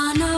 I know.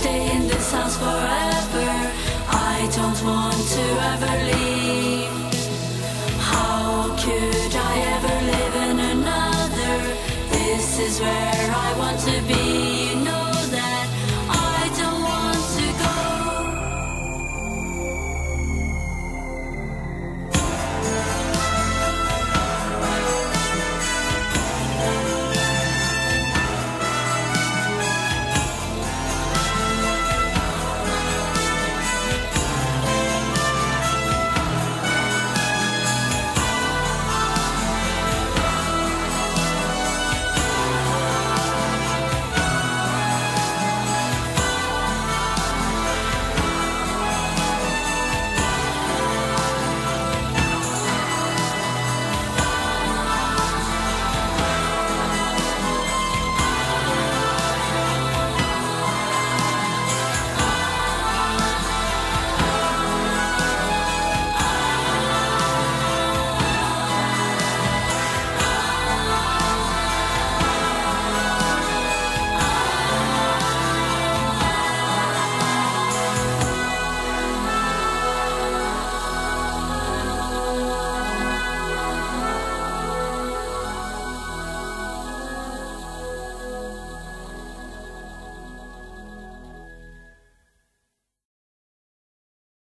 stay in this house forever. I don't want to ever leave. How could I ever live in another? This is where I want to be.